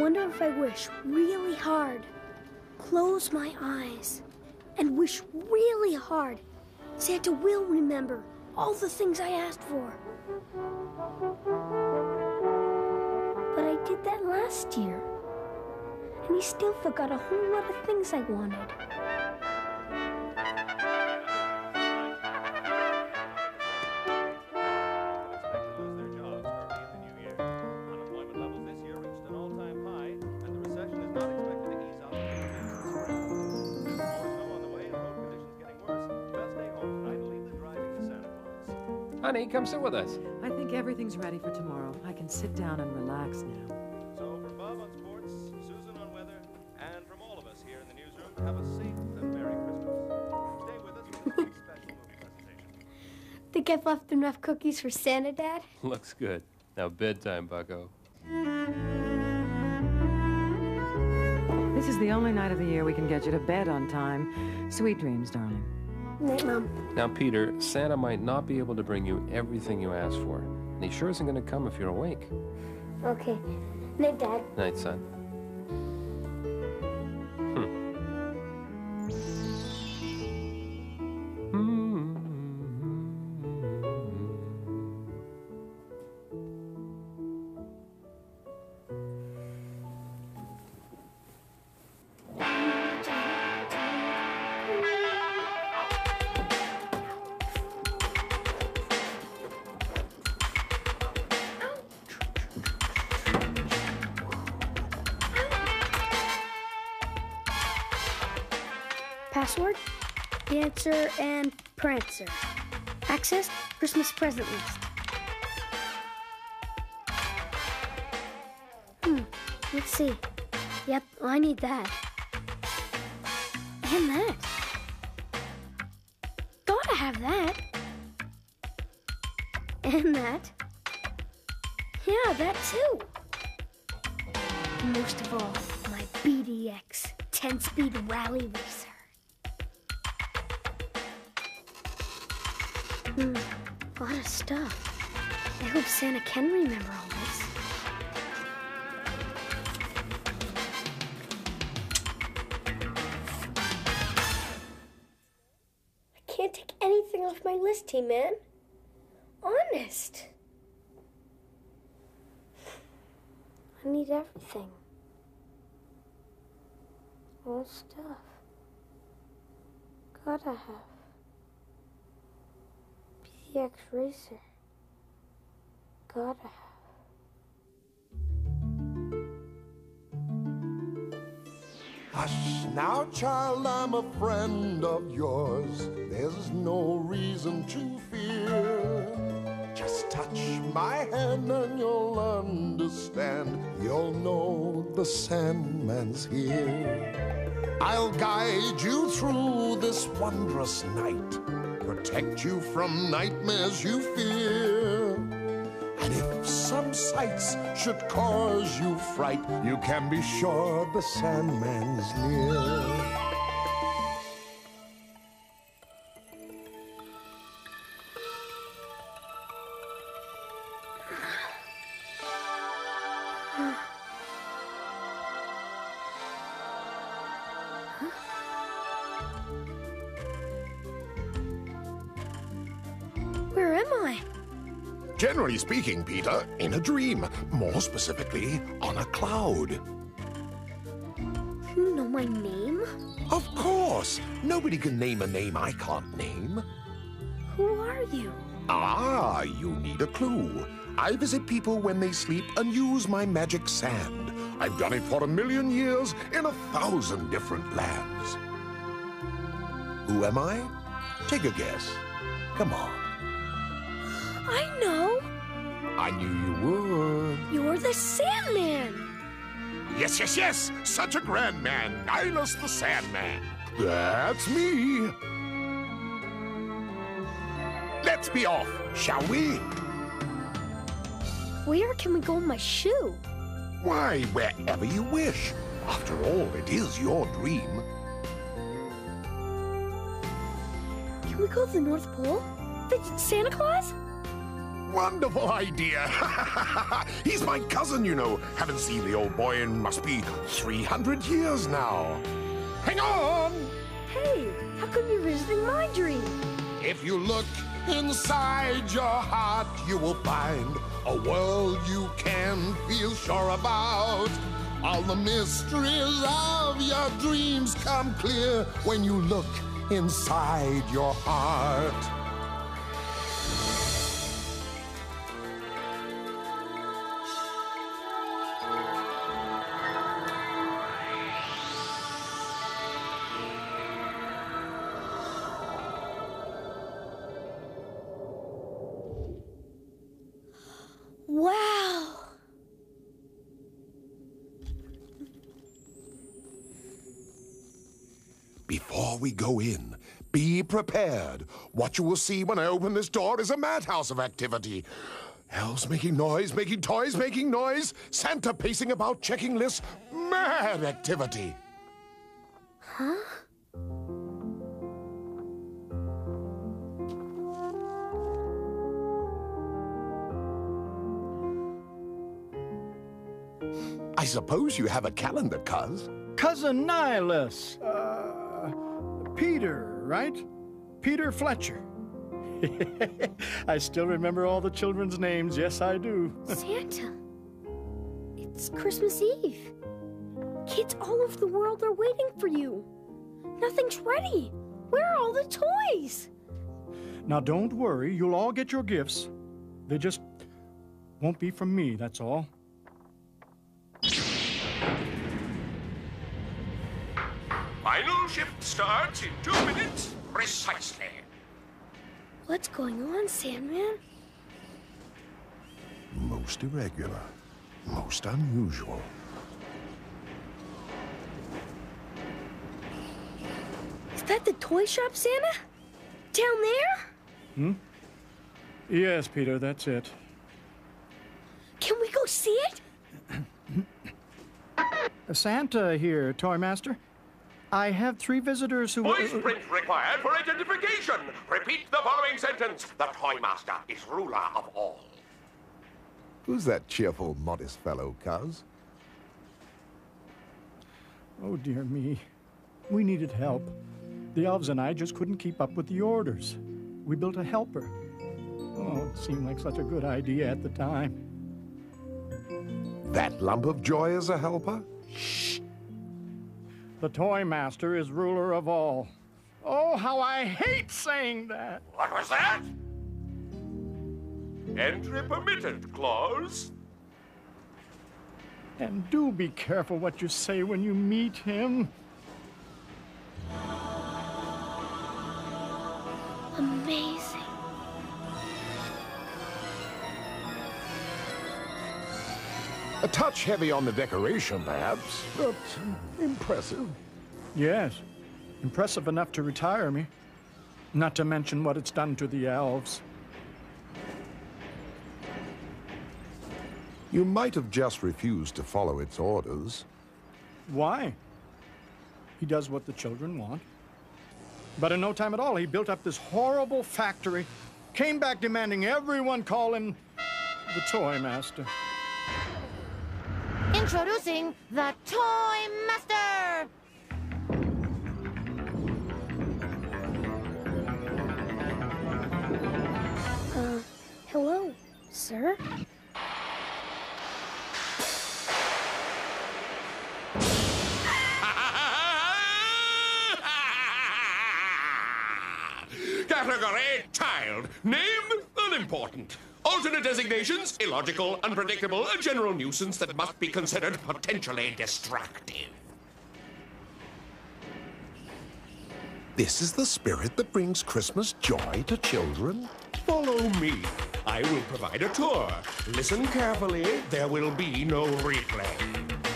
wonder if I wish really hard, close my eyes, and wish really hard, Santa will remember all the things I asked for. But I did that last year, and he still forgot a whole lot of things I wanted. Honey, come sit with us. I think everything's ready for tomorrow. I can sit down and relax now. So from Bob on sports, Susan on weather, and from all of us here in the newsroom, have a safe and Merry Christmas. Stay with us for tonight's special movie presentation. Think I've left enough cookies for Santa, Dad? Looks good. Now bedtime, bucko. This is the only night of the year we can get you to bed on time. Sweet dreams, darling. Night, Mom. Now, Peter, Santa might not be able to bring you everything you asked for. And he sure isn't going to come if you're awake. Okay. Night, Dad. Night, son. And Prancer. Access? Christmas present list. Hmm. Let's see. Yep, I need that. And that. Gotta have that. And that. Yeah, that too. Most of all, my BDX 10 speed rally. Hmm, a lot of stuff. I hope Santa can remember all this. I can't take anything off my list, T-Man. Honest. I need everything. All stuff. Gotta have. PDX Racer. Gotta have. Hush now, child, I'm a friend of yours. There's no reason to fear. Just touch my hand and you'll understand. You'll know the Sandman's here. I'll guide you through this wondrous night, protect you from nightmares you fear. And if some sights should cause you fright, you can be sure the Sandman's near. Generally speaking, Peter, in a dream. More specifically, on a cloud. You know my name? Of course! Nobody can name a name I can't name. Who are you? Ah, you need a clue. I visit people when they sleep and use my magic sand. I've done it for a million years in a thousand different lands. Who am I? Take a guess. Come on. I know. I knew you would. You're the Sandman. Yes, yes, yes! Such a grand man, Nilus the Sandman. That's me. Let's be off, shall we? Where can we go in my shoe? Why, wherever you wish. After all, it is your dream. Can we go to the North Pole? Visit Santa Claus? Wonderful idea. He's my cousin, you know. Haven't seen the old boy in must be 300 years now. Hang on! Hey, how come you're visiting my dream? If you look inside your heart, you will find a world you can feel sure about. All the mysteries of your dreams come clear when you look inside your heart. Before we go in, be prepared. What you will see when I open this door is a madhouse of activity. Elves making noise, making toys, making noise. Santa pacing about, checking lists. Mad activity. Huh? I suppose you have a calendar, cuz. Cousin Nilus. Uh, Peter, right? Peter Fletcher. I still remember all the children's names. Yes, I do. Santa. It's Christmas Eve. Kids all over the world are waiting for you. Nothing's ready. Where are all the toys? Now, don't worry. You'll all get your gifts. They just won't be from me, that's all. Final shift starts in two minutes precisely. What's going on, Sandman? Most irregular. Most unusual. Is that the toy shop, Santa? Down there? Hmm? Yes, Peter, that's it. Can we go see it? Santa here, Toy Master. I have three visitors who. Voice uh, uh, print required for identification. Repeat the following sentence. The Toy Master is ruler of all. Who's that cheerful, modest fellow, cuz? Oh, dear me. We needed help. The elves and I just couldn't keep up with the orders. We built a helper. Oh, it seemed like such a good idea at the time. That lump of joy is a helper? The Toy Master is ruler of all. Oh, how I hate saying that! What was that? Entry permitted clause. And do be careful what you say when you meet him. Amazing. Touch heavy on the decoration, perhaps, but impressive. Yes, impressive enough to retire me. Not to mention what it's done to the elves. You might have just refused to follow its orders. Why? He does what the children want. But in no time at all, he built up this horrible factory, came back demanding everyone call him the Toy Master. Introducing the Toy Master! Uh, hello, sir? Category child. Name unimportant. Alternate designations illogical, unpredictable, a general nuisance that must be considered potentially destructive. This is the spirit that brings Christmas joy to children? Follow me. I will provide a tour. Listen carefully. There will be no replay.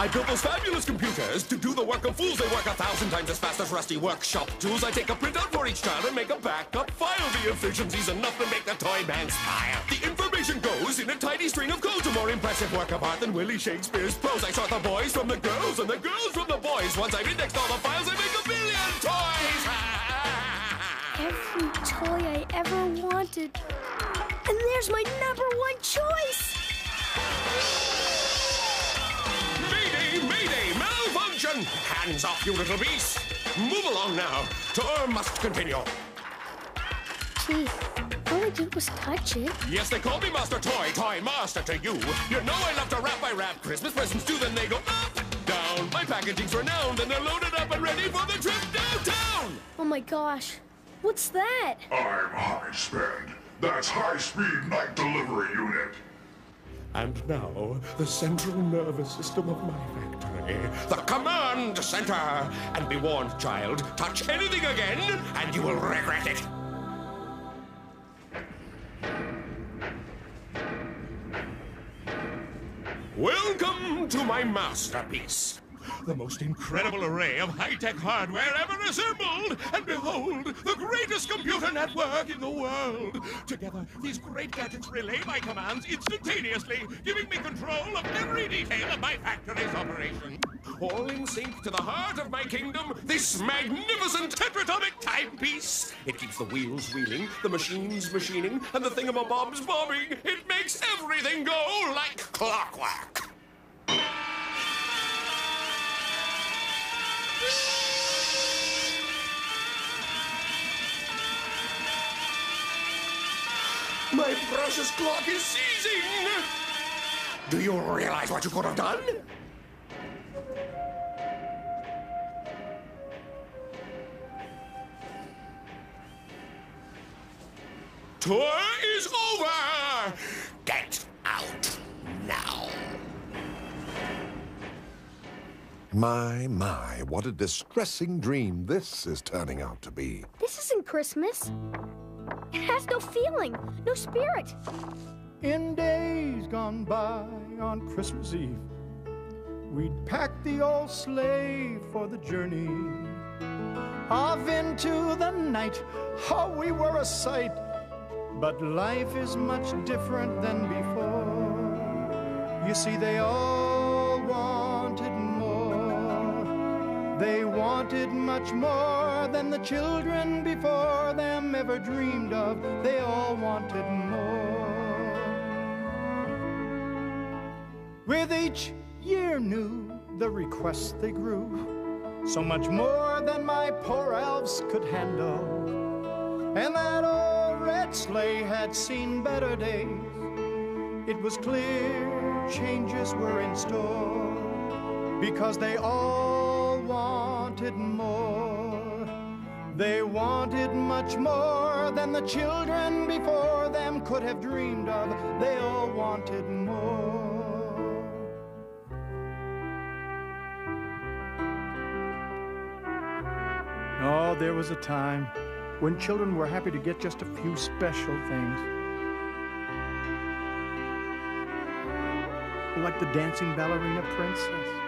I built those fabulous computers to do the work of fools. They work a thousand times as fast as rusty workshop tools. I take a printout for each child and make a backup file. The efficiency's enough to make the toy man smile. The information goes in a tiny string of codes. A more impressive work of art than Willie Shakespeare's prose. I sort the boys from the girls and the girls from the boys. Once I've indexed all the files, I make a billion toys. Every toy I ever wanted. And there's my number one choice! Malfunction! Hands off, you little beast! Move along now. Tour must continue. Chief, all I did was touch it. Yes, they call me Master Toy, Toy Master to you. You know I love to wrap. I wrap Christmas presents too, then they go up, down. My packaging's renowned, and they're loaded up and ready for the trip downtown. Oh my gosh. What's that? I'm High Sped. That's High Speed Night Delivery Unit. And now, the central nervous system of my factory, the command center. And be warned, child, touch anything again, and you will regret it. Welcome to my masterpiece. The most incredible array of high-tech hardware ever assembled. And behold, the greatest computer network in the world. Together, these great gadgets relay my commands instantaneously, giving me control of every detail of my factory's operation. All in sync to the heart of my kingdom, this magnificent tetratomic timepiece. It keeps the wheels wheeling, the machines machining, and the thingamabobs bobbing. It makes everything go like clockwork. My precious clock is seizing! Do you realize what you could have done? Tour is over! Get out now! My, my, what a distressing dream this is turning out to be. This isn't Christmas. It has no feeling, no spirit. In days gone by on Christmas Eve, we'd pack the old sleigh for the journey. Off into the night, how we were a sight. But life is much different than before. You see, they all wanted more. They wanted much more than the children before them ever dreamed of. They all wanted more. With each year new, the requests they grew. So much more than my poor elves could handle. And that old red sleigh had seen better days. It was clear changes were in store because they all wanted more. They wanted much more than the children before them could have dreamed of. They all wanted more. Oh, there was a time when children were happy to get just a few special things. Like the dancing ballerina princess.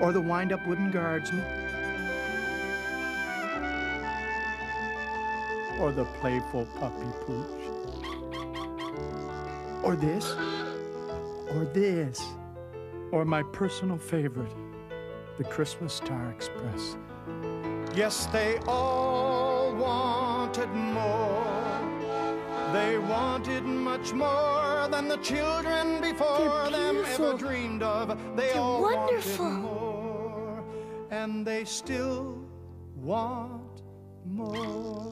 Or the wind up wooden guardsman. Or the playful puppy pooch. Or this. Or this. Or my personal favorite, the Christmas Star Express. Yes, they all wanted more. They wanted much more than the children before them ever dreamed of. They They're all wonderful. wanted more. And they still want more.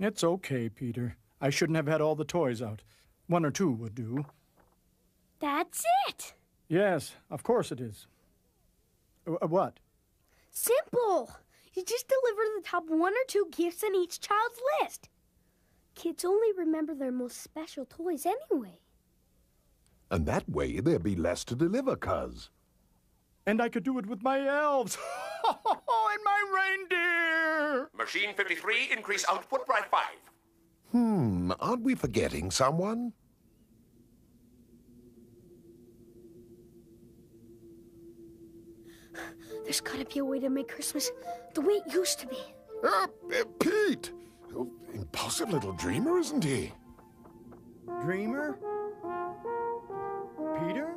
It's okay, Peter. I shouldn't have had all the toys out. One or two would do. That's it. Yes, of course it is. Uh, what? Simple. You just deliver the top one or two gifts on each child's list. Kids only remember their most special toys anyway. And that way there'd be less to deliver, cuz. And I could do it with my elves. and my reindeer. Machine 53, increase output by five. Hmm, aren't we forgetting someone? There's gotta be a way to make Christmas the way it used to be. Uh, uh, Pete! Oh, impulsive little dreamer, isn't he? Dreamer? Peter?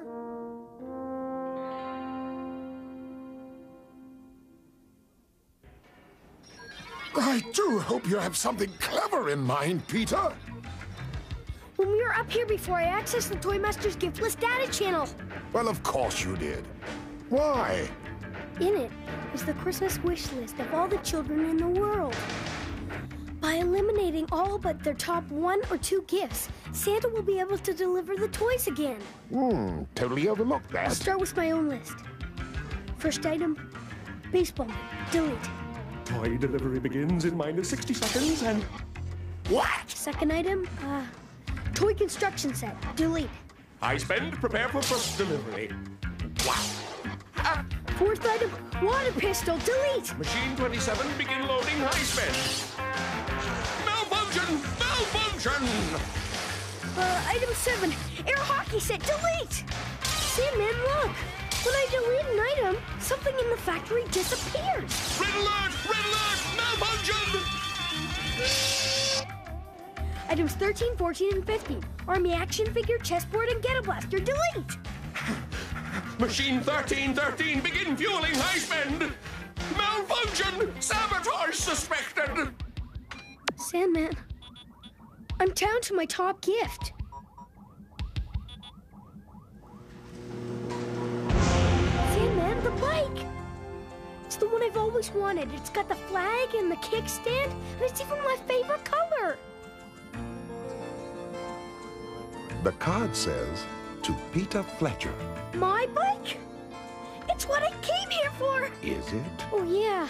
I do hope you have something clever in mind, Peter. When we were up here before, I accessed the Toy Master's gift list data channel. Well, of course you did. Why? In it is the Christmas wish list of all the children in the world. By eliminating all but their top one or two gifts, Santa will be able to deliver the toys again. Hmm, totally overlooked that. I'll start with my own list. First item, baseball, delete. Toy delivery begins in minus 60 seconds and. What? Second item, uh, toy construction set, delete. High spend, prepare for first delivery. Wow. Fourth item, water pistol, delete. Machine 27, begin loading high spend. Malfunction! Malfunction! Uh, item seven, air hockey set, delete. Sandman, look. When I delete an item, something in the factory disappears. Red alert! Red alert! Malfunction! Items 13, 14, and 15. Army action figure, chessboard, and ghetto blaster, delete. Machine 1313, begin fueling high spend! Malfunction! Sabotage suspected! Sandman, I'm down to my top gift. Sandman, the bike! It's the one I've always wanted. It's got the flag and the kickstand, and it's even my favorite color. The card says to Peter Fletcher. My bike? It's what I came here for! Is it? Oh, yeah.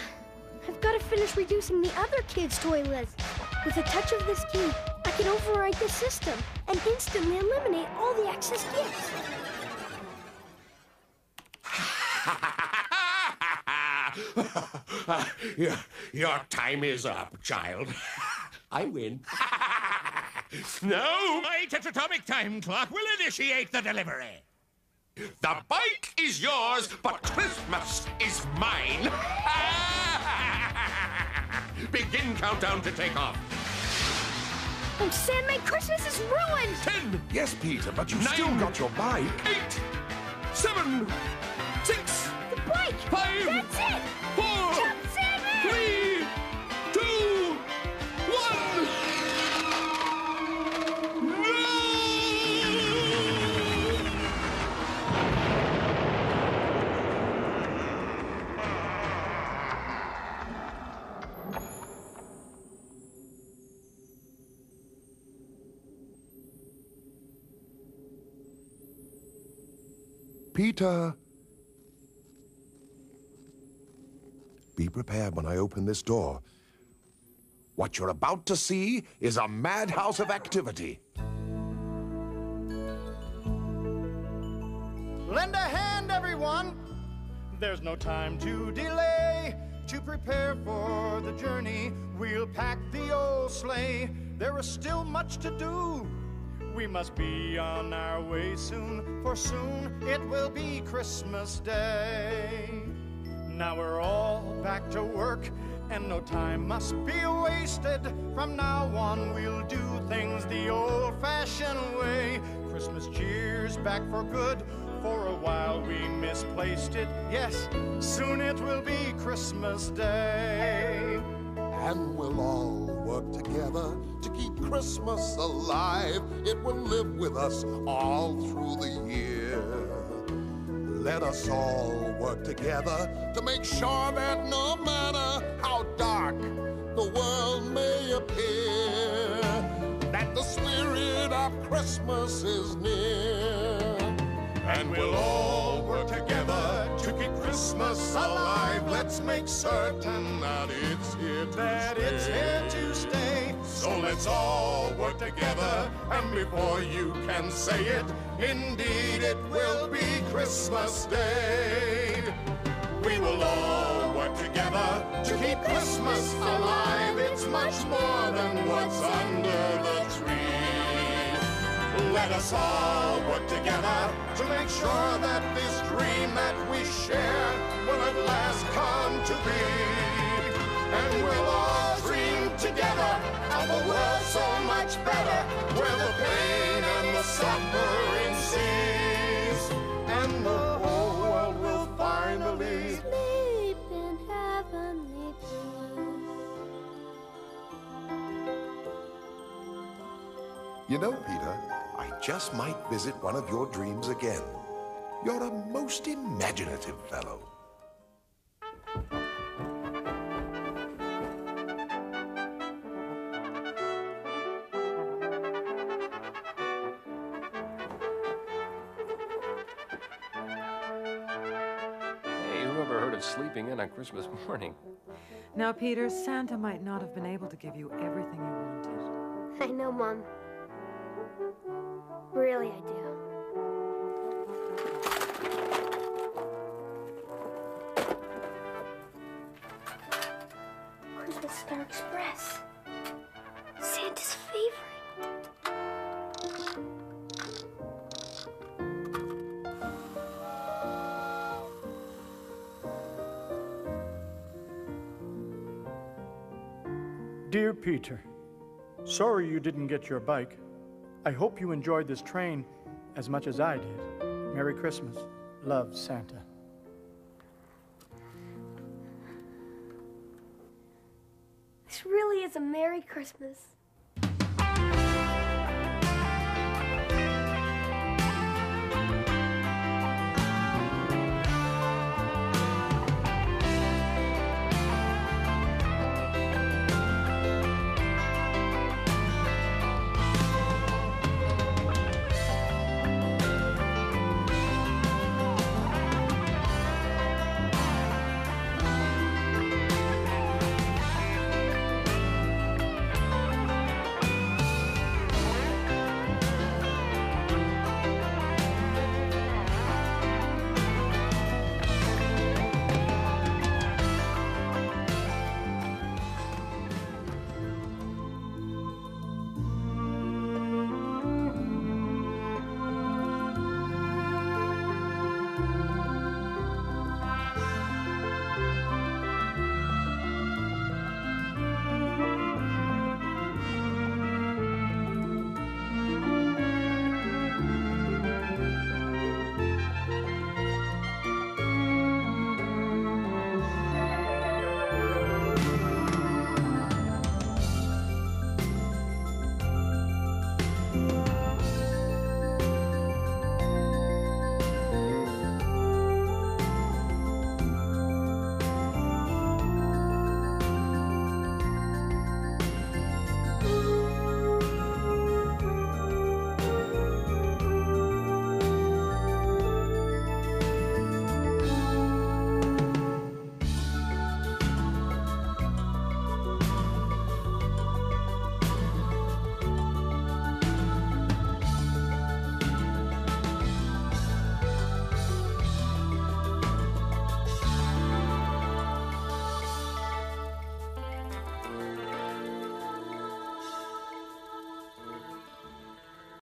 I've got to finish reducing the other kids' toy list. With a touch of this key, I can override the system and instantly eliminate all the excess gifts. your, your time is up, child. I win. no, my tetratonic time clock will initiate the delivery. The bike is yours, but Christmas is mine. Begin countdown to take off. Oh, Sandman, Christmas is ruined! Ten, Yes, Peter, but you've Nine. still got your bike. eight, seven, six, Be prepared when I open this door. What you're about to see is a madhouse of activity. Lend a hand, everyone. There's no time to delay. To prepare for the journey, we'll pack the old sleigh. There is still much to do. We must be on our way soon, for soon it will be Christmas Day. Now we're all back to work, and no time must be wasted. From now on, we'll do things the old fashioned way. Christmas cheers back for good. For a while we misplaced it. Yes, soon it will be Christmas Day. And we'll all work together to keep Christmas alive. It will live with us all through the year. Let us all work together to make sure that no matter how dark the world may appear, that the spirit of Christmas is near. And we'll all work together to keep Christmas alive. Let's make certain that it's here to That stay. it's here. So let's all work together, and before you can say it, indeed it will be Christmas Day. We will all work together to keep Christmas alive. It's much more than what's under the tree. Let us all work together to make sure that this dream that we share will at last come to be. And we'll all together of a world so much better where the pain and the suffering cease and the whole world will finally sleep in heavenly peace. You know, Peter, I just might visit one of your dreams again. You're a most imaginative fellow. Hey, heard of sleeping in on Christmas morning? Now, Peter, Santa might not have been able to give you everything you wanted. I know, Mom. Really, I do. Christmas Star Express. Peter, sorry you didn't get your bike. I hope you enjoyed this train as much as I did. Merry Christmas. Love, Santa. This really is a Merry Christmas.